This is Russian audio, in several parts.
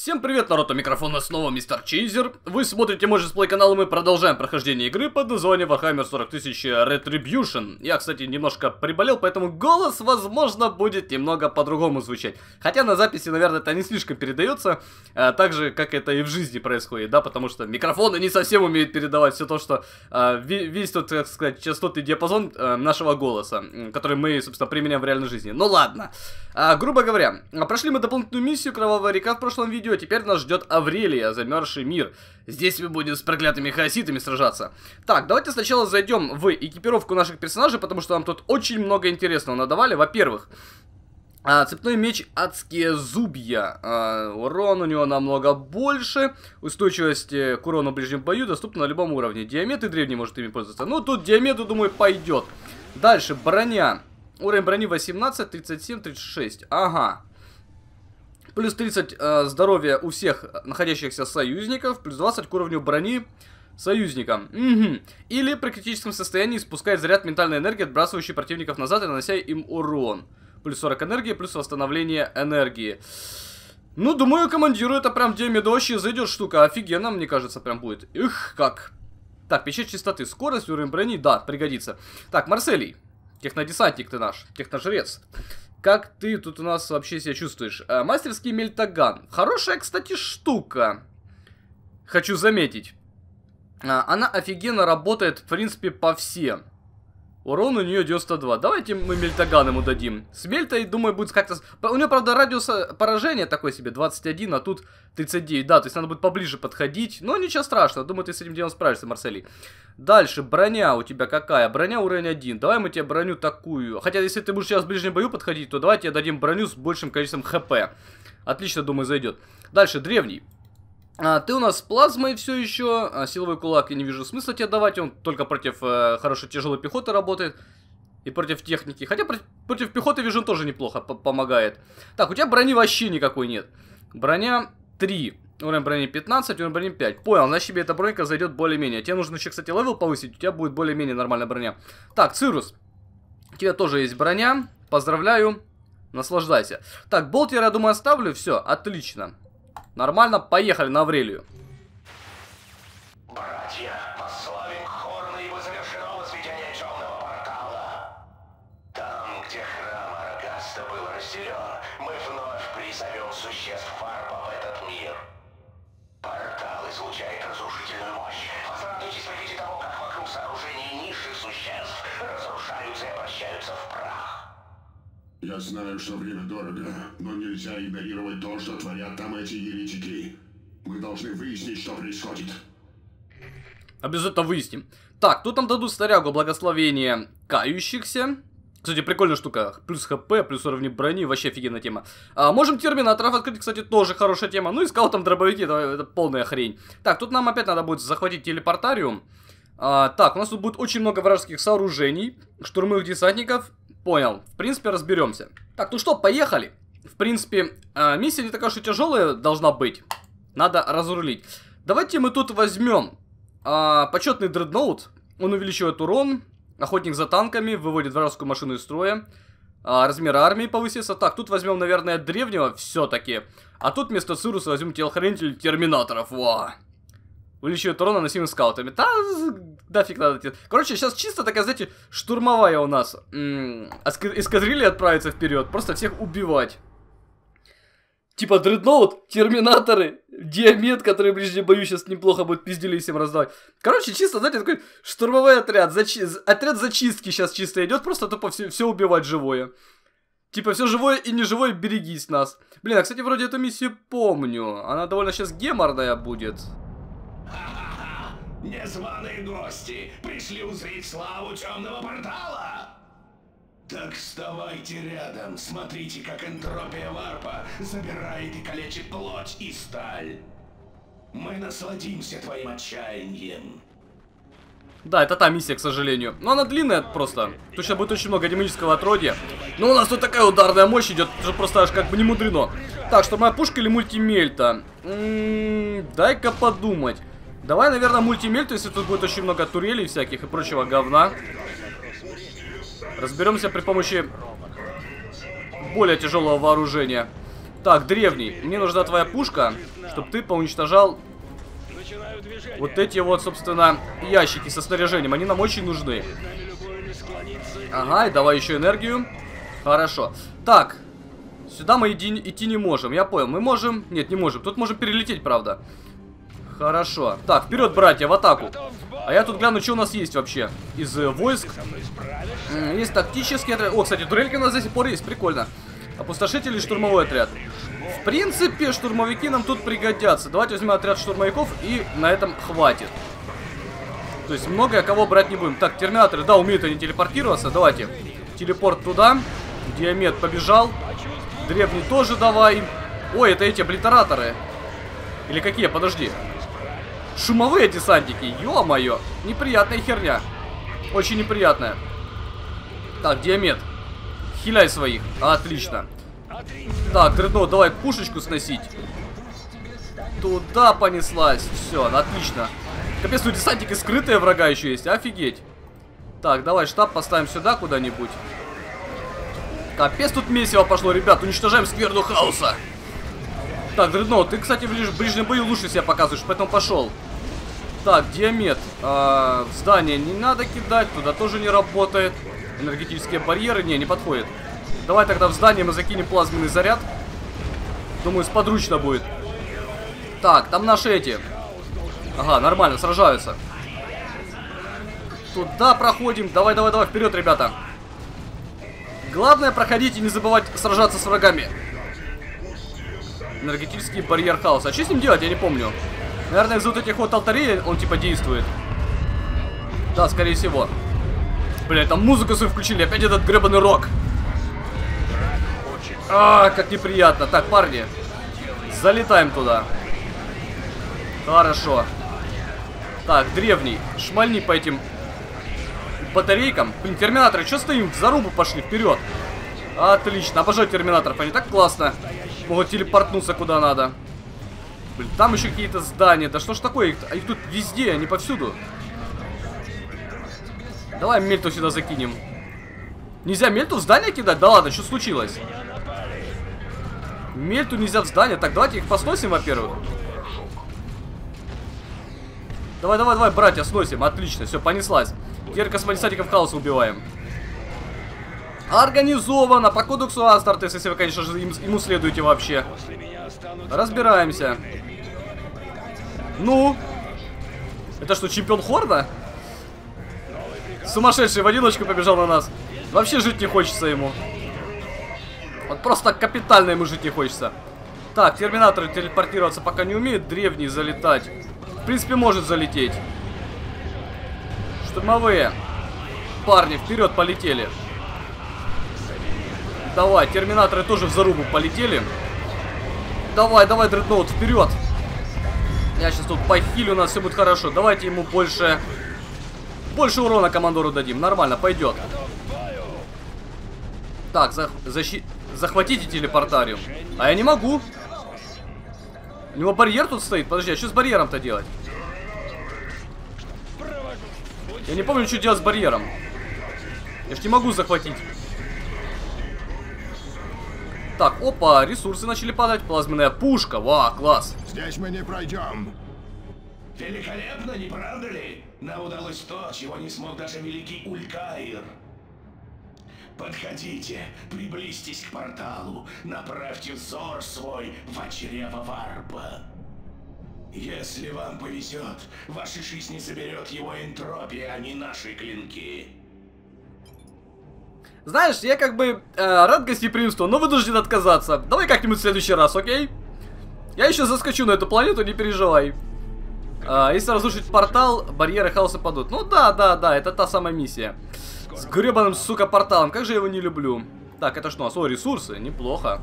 Всем привет, народ, у микрофона снова мистер Чейзер. Вы смотрите мой плей канал, и мы продолжаем прохождение игры под названием Warhammer 40 тысяч Retribution. Я, кстати, немножко приболел, поэтому голос, возможно, будет немного по-другому звучать. Хотя на записи, наверное, это не слишком передается, а, так же, как это и в жизни происходит, да, потому что микрофоны не совсем умеют передавать все то, что а, весь тот, так сказать, частотный диапазон а, нашего голоса, который мы, собственно, применяем в реальной жизни. Ну ладно. А, грубо говоря, прошли мы дополнительную миссию Кровавая река в прошлом видео, видео, теперь нас ждет Аврелия, замерзший мир. Здесь мы будем с проклятыми хаоситами сражаться. Так, давайте сначала зайдем в экипировку наших персонажей, потому что нам тут очень много интересного надавали. Во-первых, а, цепной меч Адские Зубья. А, урон у него намного больше. Устойчивость э, к урону в ближнем бою доступна на любом уровне. Диамет и древний может ими пользоваться. Ну, тут диамету, думаю, пойдет. Дальше, броня. Уровень брони 18, 37, 36. Ага. Плюс 30 э, здоровья у всех находящихся союзников. Плюс 20 к уровню брони союзникам. Угу. Или при критическом состоянии спускает заряд ментальной энергии, отбрасывающий противников назад и нанося им урон. Плюс 40 энергии, плюс восстановление энергии. Ну, думаю, командиру это прям демидощий зайдет штука. Офигенно, мне кажется, прям будет. Их, как. Так, печать чистоты. Скорость, уровень брони, да, пригодится. Так, Марселий. Технодесантник ты наш. Техножрец. Как ты тут у нас вообще себя чувствуешь? А, мастерский мельтаган. Хорошая, кстати, штука. Хочу заметить. А, она офигенно работает, в принципе, по всем. Урон у нее 92. Давайте мы мельтаган ему дадим. С мельтой, думаю, будет как-то... У нее, правда, радиус э, поражения такой себе, 21, а тут 39. Да, то есть надо будет поближе подходить. Но ничего страшного, думаю, ты с этим делом справишься, Марсели. Дальше, броня у тебя какая? Броня уровень 1. Давай мы тебе броню такую. Хотя, если ты будешь сейчас в ближнем бою подходить, то давайте дадим броню с большим количеством хп. Отлично, думаю, зайдет. Дальше, древний. А, ты у нас с плазмой все еще. А, силовой кулак я не вижу смысла тебе давать. Он только против э, хорошей тяжелой пехоты работает. И против техники. Хотя против, против пехоты вижу тоже неплохо помогает. Так, у тебя брони вообще никакой нет. Броня 3. Уровень брони 15, уровень брони 5. Понял, значит тебе эта бронька зайдет более-менее. Тебе нужно еще, кстати, level повысить, у тебя будет более-менее нормальная броня. Так, Цирус. У тебя тоже есть броня. Поздравляю. Наслаждайся. Так, болтер, я думаю, оставлю. Все, отлично. Нормально, поехали на Аврелию. Братья, прославим Кхорна ибо завершено возведение темного портала. Там, где храм Арагаста был разделен, мы вновь призовем существ Фарба в этот мир. Портал излучает разрушительную мощь. Возрадуйтесь при виде того, как вокруг сооружений низших существ разрушаются и обращаются в прах. Я знаю, что время дорого, но нельзя игнорировать то, что творят там эти еретики. Мы должны выяснить, что происходит. Обязательно выясним. Так, тут нам дадут старягу благословения кающихся. Кстати, прикольная штука. Плюс хп, плюс уровни брони, вообще офигенная тема. А, можем терминаторов открыть, кстати, тоже хорошая тема. Ну и скаутом дробовики, это, это полная хрень. Так, тут нам опять надо будет захватить телепортариум. А, так, у нас тут будет очень много вражеских сооружений, штурмовых десантников Понял. В принципе, разберемся. Так, ну что, поехали. В принципе, э, миссия не такая уж и тяжелая должна быть. Надо разрулить. Давайте мы тут возьмем э, почетный дредноут. Он увеличивает урон. Охотник за танками. Выводит вражескую машину из строя. Э, размер армии повысится. Так, тут возьмем, наверное, древнего все-таки. А тут вместо Цируса возьмем телохранитель терминаторов. Во! Увеличивает урон, наносимый скаутами. Да, да фиг надо. Короче, сейчас чисто такая, знаете, штурмовая у нас. Эскадрилья отправится вперед. Просто всех убивать. Типа дредноут, терминаторы, диамет, который в ближнем бою сейчас неплохо будет пиздили всем раздавать. Короче, чисто, знаете, такой штурмовой отряд. Зачи... Отряд зачистки сейчас чисто идет, просто тупо все, все убивать живое. Типа, все живое и неживое, берегись нас. Блин, а кстати, вроде эту миссию помню. Она довольно сейчас геморная будет. Незваные гости пришли узреть славу темного портала! Так вставайте рядом, смотрите, как энтропия варпа забирает и калечит плоть и сталь. Мы насладимся твоим отчаянием. Да, это та миссия, к сожалению. Но она длинная просто. Тут сейчас будет очень много демонического отродья. Но у нас тут такая ударная мощь идет, что просто аж как бы не мудрено. Так, что моя пушка или мультимельта? М-м, дай-ка подумать. Давай, наверное, мультимельту, если тут будет очень много турелей всяких и прочего говна. Разберемся при помощи более тяжелого вооружения. Так, древний, мне нужна твоя пушка, чтобы ты поуничтожал вот эти вот, собственно, ящики со снаряжением. Они нам очень нужны. Ага, и давай еще энергию. Хорошо. Так, сюда мы иди, идти не можем. Я понял, мы можем... Нет, не можем. Тут можем перелететь, правда. Хорошо. Так, вперед, братья, в атаку. А я тут гляну, что у нас есть вообще из э, войск. Есть тактический отряд. О, кстати, турельки у нас сих пор есть, прикольно. Опустошитель и штурмовой отряд. В принципе, штурмовики нам тут пригодятся. Давайте возьмем отряд штурмовиков и на этом хватит. То есть многое кого брать не будем. Так, терминаторы, да, умеют они телепортироваться. Давайте. Телепорт туда. Диамет побежал. Древний тоже давай. Ой, это эти облитераторы. Или какие? Подожди. Шумовые десантники. Ё-моё. Неприятная херня. Очень неприятная. Так, Диамет. Хиляй своих. Отлично. Так, Дредноут, давай пушечку сносить. Туда понеслась. Все, отлично. Капец, у десантники скрытые врага еще есть. Офигеть. Так, давай штаб поставим сюда куда-нибудь. Капец, тут месиво пошло, ребят. Уничтожаем скверну хаоса. Так, Дредноут, ты, кстати, в ближ- ближнем бою лучше себя показываешь, поэтому пошел. Так, диамет. А, здание не надо кидать, туда тоже не работает. Энергетические барьеры, не, не подходит. Давай тогда в здание мы закинем плазменный заряд. Думаю, сподручно будет. Так, там наши эти. Ага, нормально, сражаются. Туда проходим. Давай, давай, давай, вперед, ребята. Главное проходить и не забывать сражаться с врагами. Энергетический барьер хаоса. А что с ним делать, я не помню. Наверное, из-за вот этих вот алтарей он типа действует. Да, скорее всего. Бля, там музыку свою включили, опять этот гребаный рок. А, как неприятно. Так, парни, залетаем туда. Хорошо. Так, древний, шмальни по этим батарейкам. Блин, терминаторы, что стоим? В зарубу пошли, вперед. Отлично, обожаю терминаторов, они так классно. Могут телепортнуться куда надо. Блин, там еще какие-то здания. Да что ж такое? Их, их тут везде, они повсюду. Давай мельту сюда закинем. Нельзя мельту в здание кидать? Да ладно, что случилось? Мельту нельзя в здание. Так, давайте их посносим, во-первых. Давай, давай, давай, братья, сносим. Отлично, все, понеслась. Теперь космодесантиков хаоса убиваем. Организовано по кодексу Астартес, если вы, конечно же, им- ему следуете вообще. Разбираемся. Ну? Это что, чемпион Хорда? Сумасшедший в одиночку побежал на нас. Вообще жить не хочется ему. Вот просто капитально ему жить не хочется. Так, терминаторы телепортироваться пока не умеют. Древний залетать. В принципе, может залететь. Штурмовые. Парни, вперед полетели. Давай, терминаторы тоже в зарубу полетели. Давай, давай, Дредноут, вперед! Я сейчас тут похилю, у нас все будет хорошо. Давайте ему больше... Больше урона командору дадим. Нормально, пойдет. Так, за... защи... захватите телепортариум. А я не могу. У него барьер тут стоит. Подожди, а что с барьером-то делать? Я не помню, что делать с барьером. Я ж не могу захватить. Так, опа, ресурсы начали падать. Плазменная пушка. Ва, класс. Здесь мы не пройдем. Великолепно, не правда ли? Нам удалось то, чего не смог даже великий Улькаир. Подходите, приблизьтесь к порталу, направьте взор свой в чрево варпа. Если вам повезет, ваши жизни заберет его энтропия, а не наши клинки. Знаешь, я как бы э, рад гостеприимству, но вынужден отказаться. Давай как-нибудь в следующий раз, окей? Я еще заскочу на эту планету, не переживай. А, если разрушить портал, барьеры хаоса падут. Ну да, да, да, это та самая миссия. С гребаным, сука, порталом. Как же я его не люблю. Так, это что у нас? О, ресурсы. Неплохо.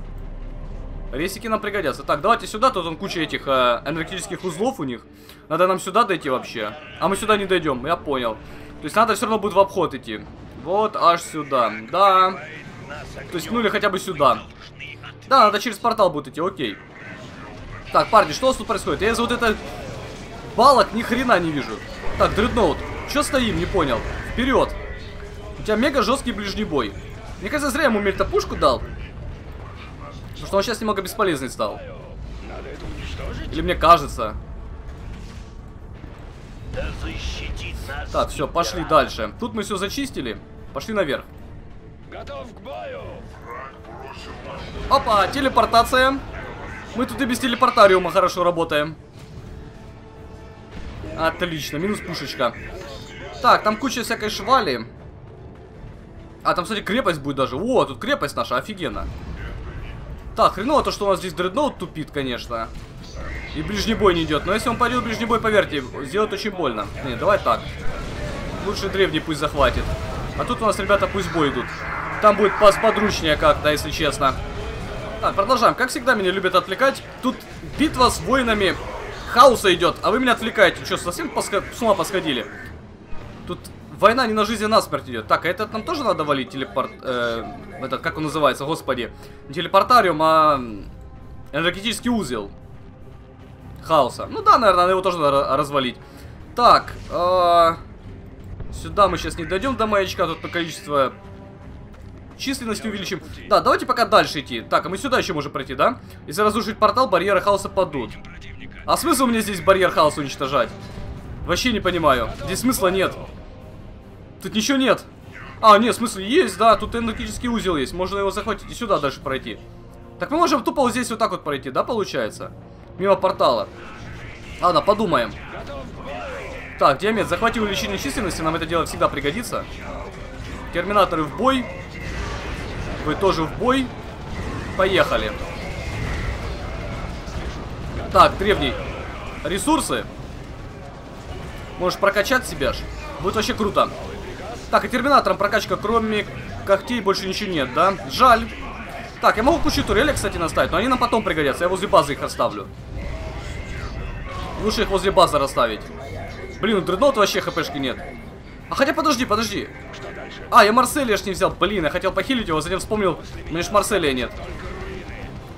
Ресики нам пригодятся. Так, давайте сюда, тут он куча этих э, энергетических узлов у них. Надо нам сюда дойти вообще. А мы сюда не дойдем, я понял. То есть надо все равно будет в обход идти. Вот аж сюда. Да. То есть, ну или хотя бы сюда. Да, надо через портал будет идти, окей. Так, парни, что у нас тут происходит? Я из вот это балок ни хрена не вижу. Так, Дредноут, что стоим, не понял. Вперед. У тебя мега жесткий ближний бой. Мне кажется, зря ему мельтопушку дал. Потому что он сейчас немного бесполезный стал. Или мне кажется. Так, все, пошли дальше. Тут мы все зачистили. Пошли наверх. Готов к бою! Опа, телепортация. Мы тут и без телепортариума хорошо работаем. Отлично, минус пушечка. Так, там куча всякой швали. А, там, кстати, крепость будет даже. О, тут крепость наша, офигенно. Так, хреново то, что у нас здесь дредноут тупит, конечно. И ближний бой не идет. Но если он пойдет в ближний бой, поверьте, сделает очень больно. Не, давай так. Лучше древний пусть захватит. А тут у нас, ребята, пусть бой идут. Там будет посподручнее как-то, если честно. Так, продолжаем. Как всегда, меня любят отвлекать. Тут битва с воинами хаоса идет, а вы меня отвлекаете. Что, совсем поска... с ума посходили? Тут война не на жизнь, а на смерть идет. Так, а этот нам тоже надо валить телепорт... Э, этот, как он называется, господи. Не телепортариум, а энергетический узел. Хаоса. Ну да, наверное, его тоже надо развалить. Так, э, сюда мы сейчас не дойдем до маячка, тут по количество численности увеличим. Да, давайте пока дальше идти. Так, а мы сюда еще можем пройти, да? Если разрушить портал, барьеры хаоса падут. А смысл мне здесь барьер хаоса уничтожать? Вообще не понимаю. Здесь смысла нет. Тут ничего нет. А, нет, смысл есть, да, тут энергетический узел есть. Можно его захватить и сюда дальше пройти. Так мы можем тупо вот здесь вот так вот пройти, да, получается? Мимо портала. Ладно, подумаем. Так, Диамет, захвати увеличение численности, нам это дело всегда пригодится. Терминаторы в бой. Вы тоже в бой. Поехали. Так, древний. Ресурсы. Можешь прокачать себя ж. Будет вообще круто. Так, и терминатором прокачка, кроме когтей, больше ничего нет, да? Жаль. Так, я могу кучу турелек, кстати, наставить, но они нам потом пригодятся. Я возле базы их оставлю. Лучше их возле базы расставить. Блин, у дредноута вообще хпшки нет. А хотя подожди, подожди. А, я Марселия ж не взял. Блин, я хотел похилить его, затем вспомнил, у меня ж Марселия нет.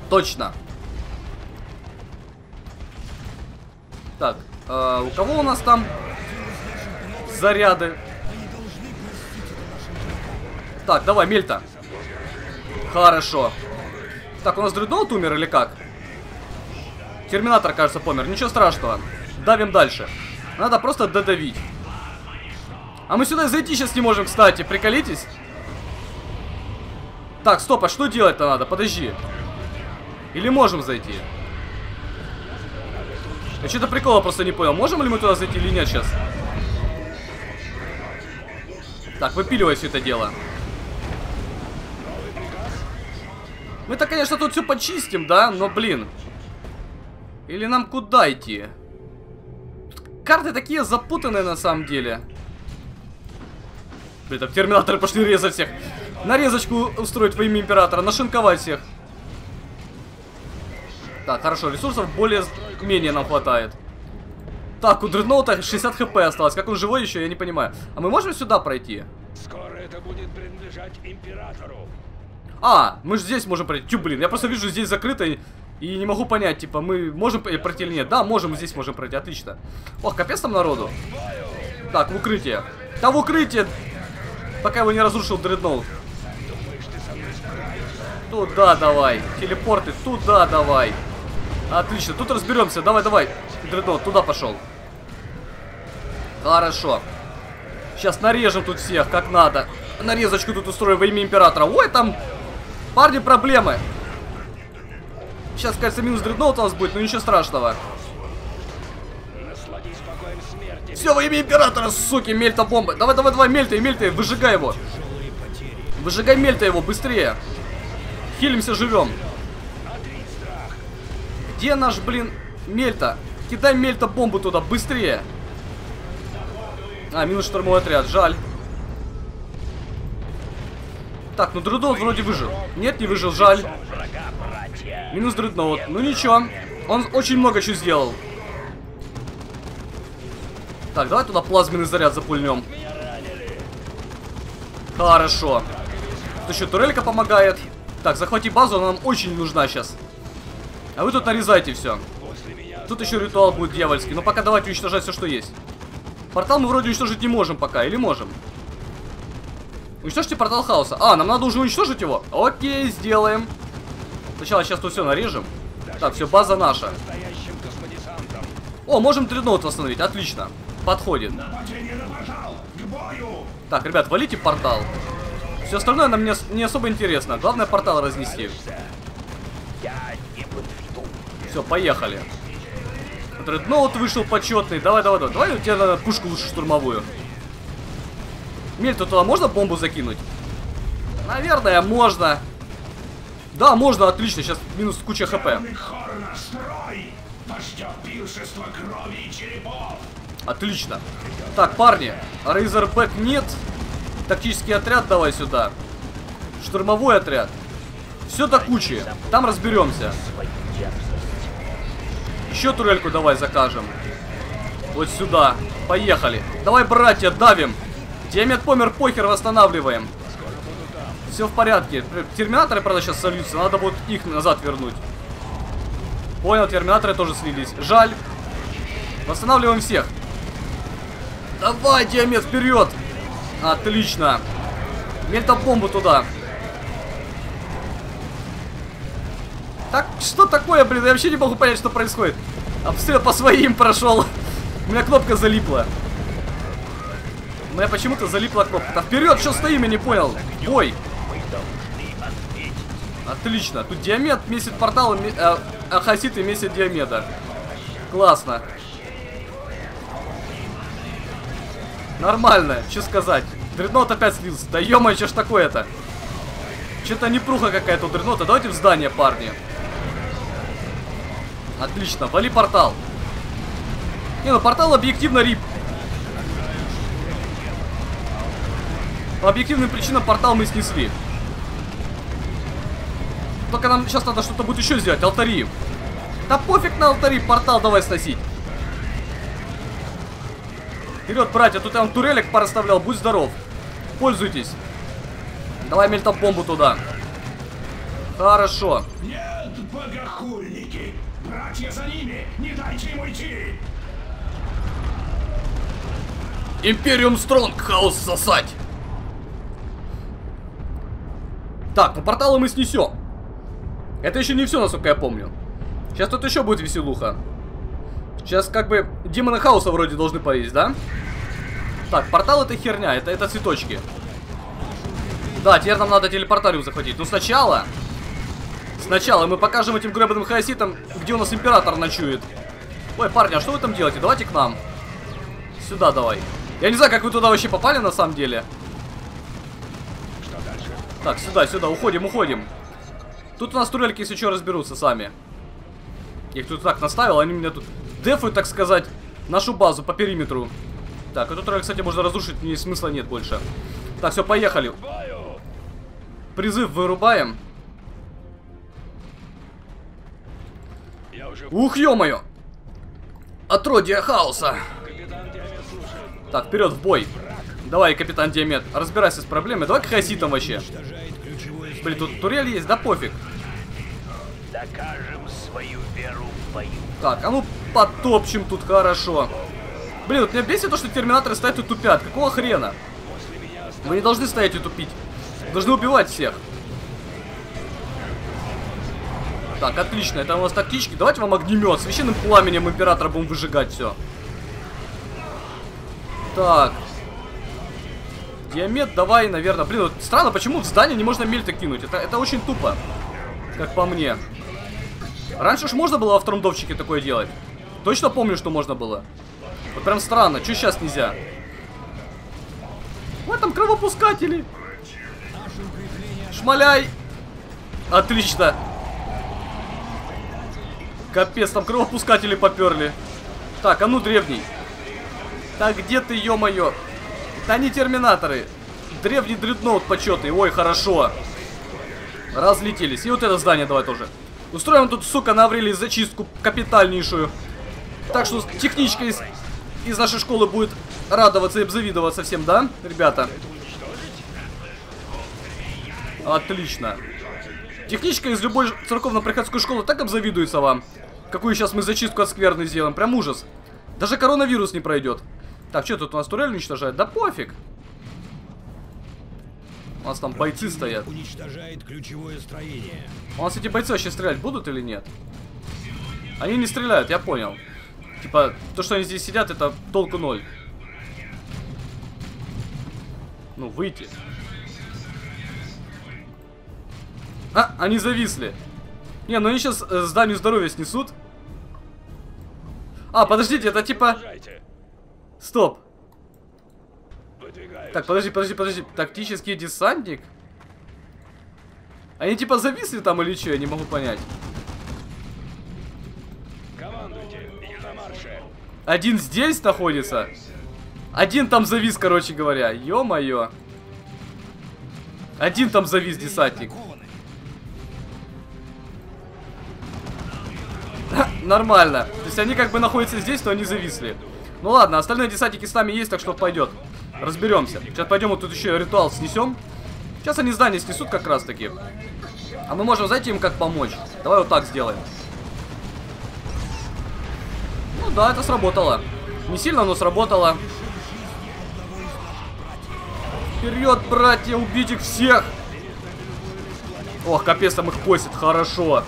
Точно. Так, э, у кого у нас там заряды? Так, давай, Мельта. Хорошо. Так, у нас дредноут умер или как? Терминатор, кажется, помер. Ничего страшного. Давим дальше. Надо просто додавить. А мы сюда зайти сейчас не можем, кстати. Приколитесь? Так, стоп, а что делать-то надо? Подожди. Или можем зайти? Я что-то прикола просто не понял. Можем ли мы туда зайти или нет сейчас? Так, выпиливай все это дело. Мы-то, конечно, тут все почистим, да? Но, блин. Или нам куда идти? Карты такие запутанные на самом деле. Блин, там терминаторы пошли резать всех. Нарезочку устроить во имя императора, нашинковать всех. Так, хорошо, ресурсов более-менее нам хватает. Так, у дредноута 60 хп осталось. Как он живой еще, я не понимаю. А мы можем сюда пройти? Скоро это будет принадлежать императору. А, мы же здесь можем пройти. Тю, блин, я просто вижу здесь закрыто и, и не могу понять, типа, мы можем пройти или нет. Да, можем, здесь можем пройти, отлично. Ох, капец там народу. Так, в укрытие. Там в укрытие, пока его не разрушил дредноут. Туда давай. Телепорты, туда давай. Отлично, тут разберемся. Давай, давай. Дредноут, туда пошел. Хорошо. Сейчас нарежем тут всех, как надо. Нарезочку тут устроим во имя императора. Ой, там, парни, проблемы. Сейчас, кажется, минус дредноут у нас будет, но ничего страшного. Все во имя императора, суки, мельта бомбы. Давай, давай, давай, мельта, мельта, выжигай его. Выжигай мельта его, быстрее. Хилимся, живем. Где наш, блин, мельта? Кидай мельта бомбу туда, быстрее. А, минус штурмовой отряд, жаль. Так, ну дредноут вроде выжил. Нет, не выжил, жаль. Минус дредноут. Ну ничего. Он очень много чего сделал. Так, давай туда плазменный заряд запульнем. Хорошо. Тут еще турелька помогает. Так, захвати базу, она нам очень нужна сейчас. А вы тут нарезайте все. Тут еще ритуал будет дьявольский. Но пока давайте уничтожать все, что есть. Портал мы вроде уничтожить не можем пока, или можем? Уничтожьте портал хаоса. А, нам надо уже уничтожить его? Окей, сделаем. Сначала сейчас тут все нарежем. Так, все, база наша. О, можем дредноут восстановить, отлично. Подходит. Так, ребят, валите портал. Все остальное нам не, не особо интересно. Главное портал разнести. Все, поехали. Дредноут вышел почетный. Давай, давай, давай. Давай тебе надо пушку лучше штурмовую. Мель, тут туда можно бомбу закинуть? Наверное, можно. Да, можно, отлично. Сейчас минус куча хп. Отлично. Так, парни, Рейзербэк нет. Тактический отряд давай сюда. Штурмовой отряд. Все до кучи. Там разберемся. Еще турельку давай закажем. Вот сюда. Поехали. Давай, братья, давим. Диамет помер, похер, восстанавливаем. Все в порядке. Терминаторы, правда, сейчас сольются. Надо будет их назад вернуть. Понял, терминаторы тоже слились. Жаль. Восстанавливаем всех. Давай, Диамет, вперед! Отлично. Мельтобомбу туда. Так, что такое, блин? Я вообще не могу понять, что происходит. Обстрел по своим прошел. У меня кнопка залипла. У меня почему-то залипла кнопка. Вперед, что стоим, я не понял. Бой. Отлично. Тут диамет месяц портала, ме- э, ахаситы месяц диамеда. Классно. Нормально, что сказать. Дреднот опять слился. Да ё что ж такое-то? Что-то непруха какая-то у дреднота. Давайте в здание, парни. Отлично, вали портал. Не, ну портал объективно рип. По объективным причинам портал мы снесли. Только нам сейчас надо что-то будет еще сделать. Алтари. Да пофиг на алтари, портал давай сносить. Вперед, братья, тут я вам турелек пораставлял, будь здоров. Пользуйтесь. Давай мельтобомбу туда. Хорошо. Нет, богохульники! Братья за ними! Не дайте им уйти! Империум Стронг, хаос сосать. Так, ну порталы мы снесем. Это еще не все, насколько я помню. Сейчас тут еще будет веселуха. Сейчас как бы демоны хаоса вроде должны появиться, да? Так, портал это херня, это, это цветочки. Да, теперь нам надо телепортариум захватить. Но сначала... Сначала мы покажем этим гребаным хаоситам, где у нас император ночует. Ой, парни, а что вы там делаете? Давайте к нам. Сюда давай. Я не знаю, как вы туда вообще попали на самом деле. Так, сюда, сюда, уходим, уходим. Тут у нас турельки, если что, разберутся сами. Я их тут так наставил, они меня тут дефают, так сказать, нашу базу по периметру. Так, эту турель, кстати, можно разрушить, ни смысла нет больше. Так, все, поехали. Призыв вырубаем. Ух, ё-моё! Отродье хаоса! Так, вперед в бой. Давай, капитан Диамет, разбирайся с проблемой. Давай к хаоситам вообще. Блин, тут турель есть, да пофиг. Докажем свою веру в бою. Так, а ну потопчем тут хорошо. Блин, вот меня бесит то, что терминаторы стоят и тупят. Какого хрена? Вы не должны стоять и тупить. Вы должны убивать всех. Так, отлично, это у нас тактички. Давайте вам огнемет. Священным пламенем императора будем выжигать все. Так. Диамет, давай, наверное. Блин, вот странно, почему в здание не можно мельта кинуть. Это, это очень тупо. Как по мне. Раньше ж можно было во втором довчике такое делать. Точно помню, что можно было. Вот прям странно, что сейчас нельзя? Вот там кровопускатели. Шмаляй. Отлично. Капец, там кровопускатели поперли. Так, а ну древний. Так, где ты, ё-моё? Не терминаторы. Древний дредноут почетный. Ой, хорошо. Разлетелись. И вот это здание давай тоже. Устроим тут, сука, на зачистку капитальнейшую. Так что техничка из, из нашей школы будет радоваться и обзавидоваться всем, да, ребята? Отлично. Техничка из любой церковно-приходской школы так обзавидуется вам. Какую сейчас мы зачистку от скверны сделаем. Прям ужас. Даже коронавирус не пройдет. Так, что тут у нас турель уничтожает? Да пофиг. У нас там бойцы стоят. Уничтожает ключевое строение. У нас эти бойцы вообще стрелять будут или нет? Они не стреляют, я понял. Типа, то, что они здесь сидят, это толку ноль. Ну, выйти. А, они зависли. Не, ну они сейчас э, зданию здоровья снесут. А, подождите, это типа... Стоп. Так, подожди, подожди, подожди. Тактический десантник? Они типа зависли там или что? Я не могу понять. Один здесь находится. Один там завис, короче говоря. Ё-моё. Один там завис, десантник. Нормально. То есть они как бы находятся здесь, но они зависли. Ну ладно, остальные десантники с нами есть, так что пойдет. Разберемся. Сейчас пойдем вот тут еще ритуал снесем. Сейчас они здание снесут как раз таки. А мы можем, знаете, им как помочь? Давай вот так сделаем. Ну да, это сработало. Не сильно, но сработало. Вперед, братья, убить их всех! Ох, капец, там их косит, хорошо.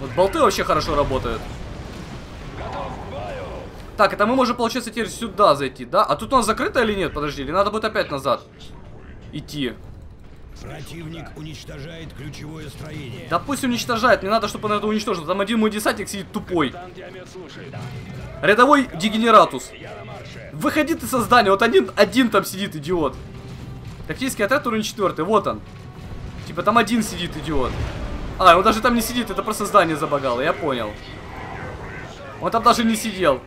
Вот болты вообще хорошо работают. Так, это мы можем, получается, теперь сюда зайти, да? А тут у нас закрыто или нет? Подожди, или надо будет опять назад идти? Противник уничтожает ключевое строение. Да пусть уничтожает, не надо, чтобы он это уничтожил. Там один мой десантник сидит тупой. Рядовой дегенератус. Выходи ты со здания, вот один, один там сидит, идиот. Тактический отряд уровень 4, вот он. Типа там один сидит, идиот. А, он даже там не сидит, это просто здание забагало, я понял. Он там даже не сидел.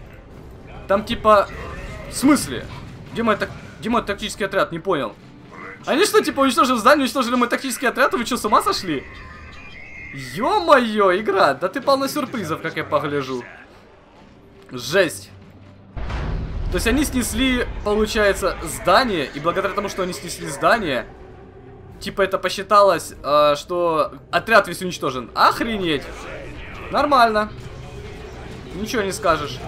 Там типа... В смысле? Где мой, так... Где мой тактический отряд? Не понял. Они что, типа, уничтожили здание, уничтожили мой тактический отряд? Вы что, с ума сошли? Ё-моё, игра, да ты полна сюрпризов, как я погляжу. Жесть. То есть они снесли, получается, здание, и благодаря тому, что они снесли здание, типа это посчиталось, э, что отряд весь уничтожен. Охренеть. Нормально. Ничего не скажешь.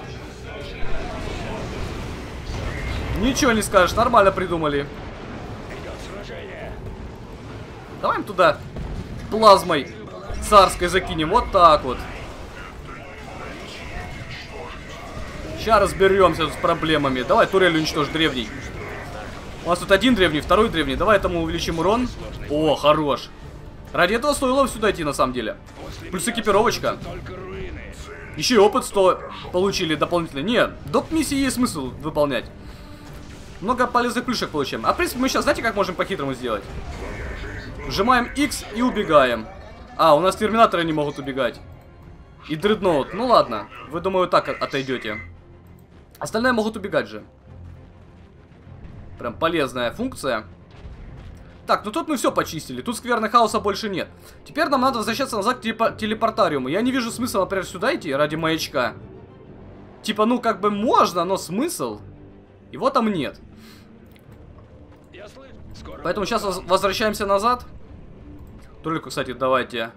Ничего не скажешь, нормально придумали. Давай туда плазмой царской закинем. Вот так вот. Сейчас разберемся с проблемами. Давай турель уничтожь древний. У нас тут один древний, второй древний. Давай этому увеличим урон. О, хорош. Ради этого стоило сюда идти, на самом деле. Плюс экипировочка. Еще и опыт 100 получили дополнительно. Нет, доп. миссии есть смысл выполнять. Много полезных плюшек получаем. А в принципе мы сейчас, знаете, как можем по-хитрому сделать? Сжимаем X и убегаем. А, у нас терминаторы не могут убегать. И дредноут. Ну ладно, вы, думаю, так от- отойдете. Остальные могут убегать же. Прям полезная функция. Так, ну тут мы все почистили. Тут скверны хаоса больше нет. Теперь нам надо возвращаться назад к телепо- телепортариуму. Я не вижу смысла, например, сюда идти ради маячка. Типа, ну как бы можно, но смысл его там нет. Поэтому сейчас воз- возвращаемся назад. Только, кстати, давайте.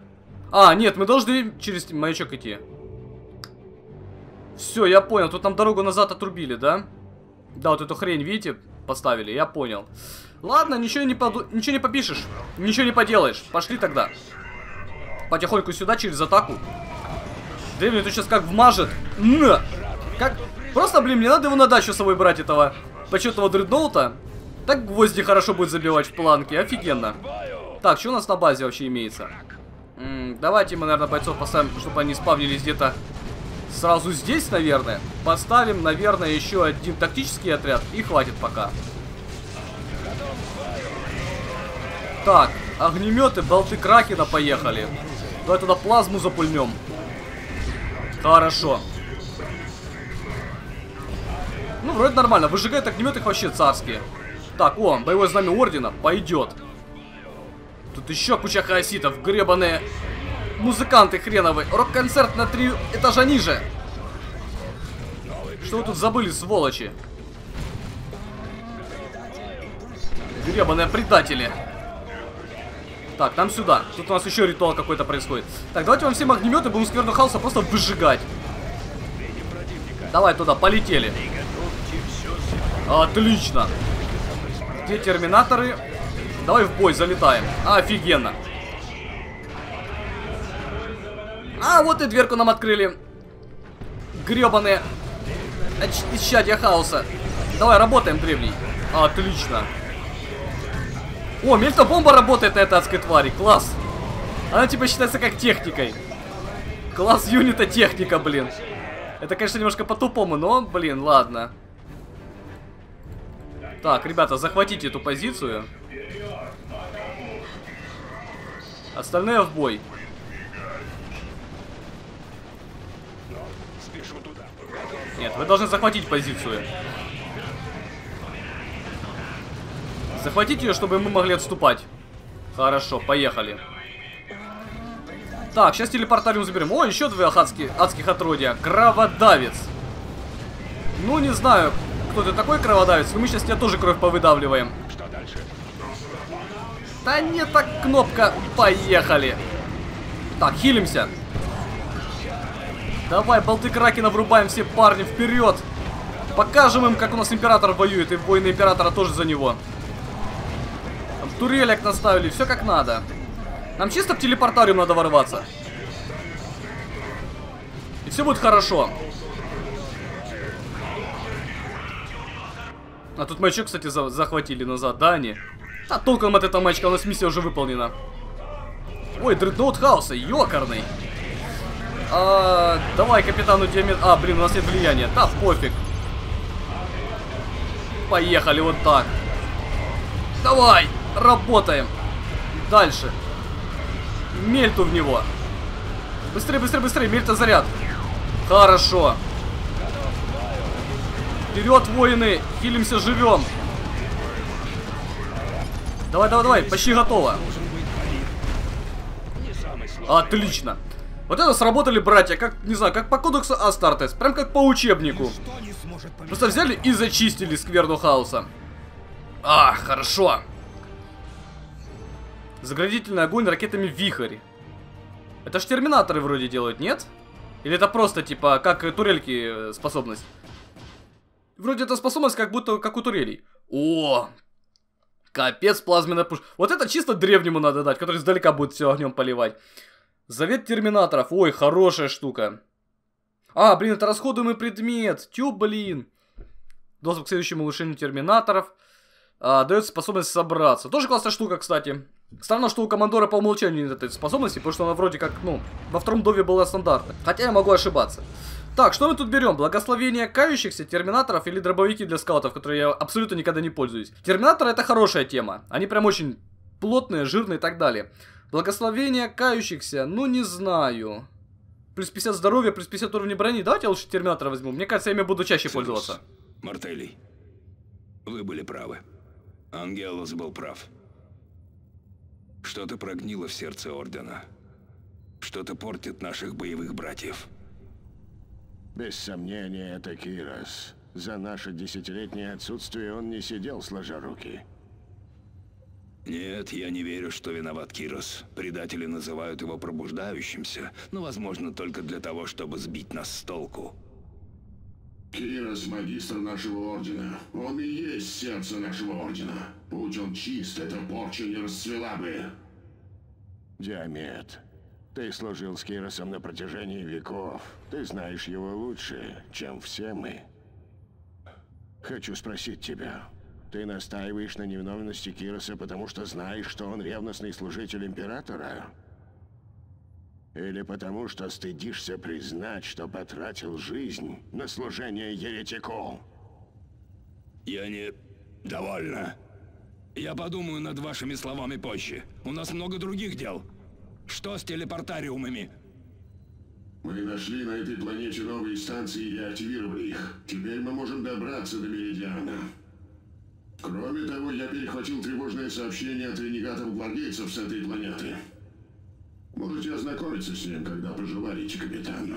А, нет, мы должны через маячок идти. Все, я понял. Тут нам дорогу назад отрубили, да? Да, вот эту хрень, видите, поставили, я понял. Ладно, ничего не, поду- ничего не попишешь. Ничего не поделаешь. Пошли тогда. Потихоньку сюда, через атаку. Древний тут сейчас как вмажет. На! Как... Просто, блин, мне надо его на дачу с собой брать, этого почетного дредноута. Так гвозди хорошо будет забивать в планки. Офигенно. Так, что у нас на базе вообще имеется? М, давайте мы, наверное, бойцов поставим, чтобы они спавнились где-то сразу здесь, наверное. Поставим, наверное, еще один тактический отряд. И хватит пока. Так, огнеметы, болты Кракена поехали. Давай туда плазму запульнем. Хорошо. Ну, вроде нормально. Выжигает огнемет их вообще царские. Так, о, боевое знамя ордена. Пойдет. Тут еще куча хаоситов. Гребаные музыканты хреновые. Рок-концерт на три этажа ниже. Что вы тут забыли, сволочи? Гребаные предатели. Так, нам сюда. Тут у нас еще ритуал какой-то происходит. Так, давайте вам всем огнеметы будем скверну хаоса просто выжигать. Давай туда, полетели. Отлично. Где терминаторы? Давай в бой, залетаем. Офигенно. А, вот и дверку нам открыли. Гребаные. Исчадья хаоса. Давай, работаем, древний. Отлично. О, мельтобомба работает на этой адской твари. Класс. Она типа считается как техникой. Класс юнита техника, блин. Это, конечно, немножко по-тупому, но, блин, ладно. Так, ребята, захватите эту позицию. Остальные в бой. Нет, вы должны захватить позицию. Захватить ее, чтобы мы могли отступать. Хорошо, поехали. Так, сейчас телепортариум заберем. О, еще две адские, адских отродья. Кроводавец. Ну, не знаю, кто ты такой кроводавец, мы сейчас тебя тоже кровь повыдавливаем. Что дальше? Да не так кнопка. Поехали. Так, хилимся. Давай, болты Кракена врубаем все парни вперед. Покажем им, как у нас Император воюет, и воины Императора тоже за него. Там турелек наставили, все как надо. Нам чисто в телепортариум надо ворваться. И все будет хорошо. А тут маячок, кстати, за захватили назад, да, они? А толком от этого маячка у нас миссия уже выполнена. Ой, дредноут хаоса, ёкарный. А, давай капитану Диамет... А, блин, у нас нет влияния. Да, пофиг. Поехали вот так. Давай, работаем. Дальше. Мельту в него. Быстрее, быстрее, быстрее. Мельта заряд. Хорошо. Вперед, воины. Хилимся, живем. Давай, давай, давай. Почти готово. Отлично. Вот это сработали братья, как, не знаю, как по кодексу Астартес. Прям как по учебнику. Просто взяли и зачистили скверну хаоса. А, хорошо. Заградительный огонь ракетами Вихрь. Это ж терминаторы вроде делают, нет? Или это просто, типа, как турельки э, способность? Вроде это способность как будто как у турелей. О! Капец, плазменная пуш. Вот это чисто древнему надо дать, который издалека будет все огнем поливать. Завет терминаторов. Ой, хорошая штука. А, блин, это расходуемый предмет. Тю, блин. Доступ к следующему улучшению терминаторов. А, дает способность собраться. Тоже классная штука, кстати. Странно, что у командора по умолчанию нет этой способности, потому что она вроде как, ну, во втором дове была стандартна. Хотя я могу ошибаться. Так, что мы тут берем? Благословение кающихся, терминаторов или дробовики для скаутов, которые я абсолютно никогда не пользуюсь. Терминаторы это хорошая тема. Они прям очень плотные, жирные и так далее. Благословение кающихся, ну не знаю. Плюс 50 здоровья, плюс 50 уровня брони. Давайте я лучше терминатора возьму. Мне кажется, я ими буду чаще пользоваться. Мартелий, вы были правы. Ангелос был прав. Что-то прогнило в сердце Ордена. Что-то портит наших боевых братьев. Без сомнения, это Кирос. За наше десятилетнее отсутствие он не сидел сложа руки. Нет, я не верю, что виноват Кирос. Предатели называют его пробуждающимся, но, возможно, только для того, чтобы сбить нас с толку. Кирос – магистр нашего ордена. Он и есть сердце нашего ордена. Будь он чист, эта порча не расцвела бы. Диамет, ты служил с Киросом на протяжении веков. Ты знаешь его лучше, чем все мы. Хочу спросить тебя. Ты настаиваешь на невиновности Кироса, потому что знаешь, что он ревностный служитель Императора? Или потому что стыдишься признать, что потратил жизнь на служение еретику? Я не... Довольно. Я подумаю над вашими словами позже. У нас много других дел. Что с телепортариумами? Мы нашли на этой планете новые станции и активировали их. Теперь мы можем добраться до Меридиана. Кроме того, я перехватил тревожное сообщение от ренегатов-гвардейцев с этой планеты. Можете ознакомиться с ним, когда пожелаете, капитан.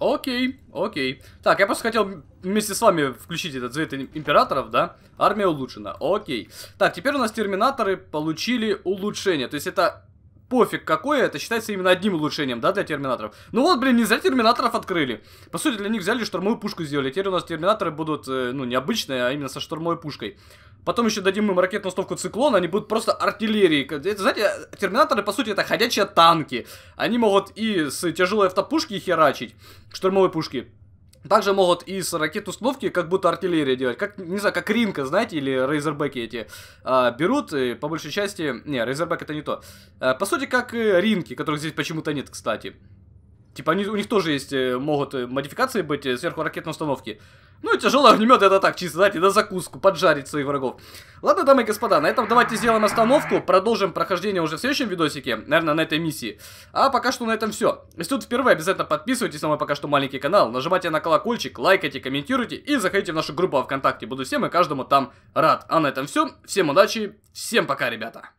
Окей, окей. Так, я просто хотел вместе с вами включить этот завет императоров, да? Армия улучшена. Окей. Так, теперь у нас терминаторы получили улучшение. То есть это пофиг какое, это считается именно одним улучшением, да, для терминаторов. Ну вот, блин, не зря терминаторов открыли. По сути, для них взяли штурмовую пушку сделали. Теперь у нас терминаторы будут, э, ну, не обычные, а именно со штурмовой пушкой. Потом еще дадим им ракетную установку Циклон, они будут просто артиллерией. Это, знаете, терминаторы, по сути, это ходячие танки. Они могут и с тяжелой автопушки херачить, штурмовой пушки. Также могут из ракет установки как будто артиллерия делать. Как, не знаю, как Ринка, знаете, или Рейзербеки эти. А, берут, и по большей части... Не, Рейзербек это не то. А, по сути, как Ринки, которых здесь почему-то нет, кстати. Типа, они, у них тоже есть, э, могут э, модификации быть э, сверху ракетной установки. Ну и тяжелый огнемет это так, чисто, знаете, на закуску, поджарить своих врагов. Ладно, дамы и господа, на этом давайте сделаем остановку, продолжим прохождение уже в следующем видосике, наверное, на этой миссии. А пока что на этом все. Если тут впервые, обязательно подписывайтесь на мой пока что маленький канал, нажимайте на колокольчик, лайкайте, комментируйте и заходите в нашу группу ВКонтакте. Буду всем и каждому там рад. А на этом все. Всем удачи, всем пока, ребята.